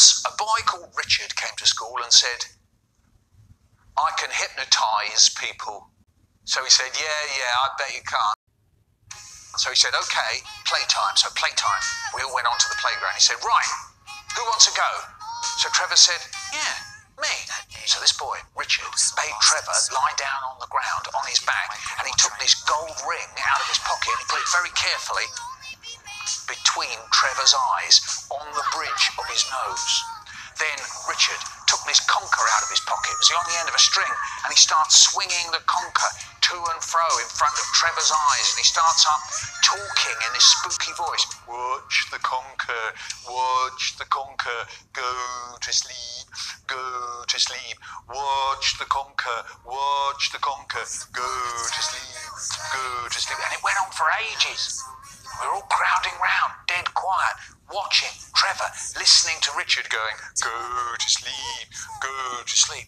Once a boy called Richard came to school and said, I can hypnotize people. So he said, Yeah, yeah, I bet you can't. So he said, Okay, playtime. So playtime. We all went on to the playground. He said, Right, who wants to go? So Trevor said, Yeah, me. So this boy, Richard, made Trevor lie down on the ground on his back and he took this gold ring out of his pocket and he put it very carefully between Trevor's eyes on the bridge of his nose. Then Richard took this conker out of his pocket. It was on the end of a string, and he starts swinging the conker to and fro in front of Trevor's eyes, and he starts up talking in this spooky voice. Watch the conker, watch the conker, go to sleep, go to sleep. Watch the conker, watch the conker, go to sleep, go to sleep. And it went on for ages. We were all crowding round, dead quiet, watching Trevor, listening to Richard going, Go to sleep, go to sleep.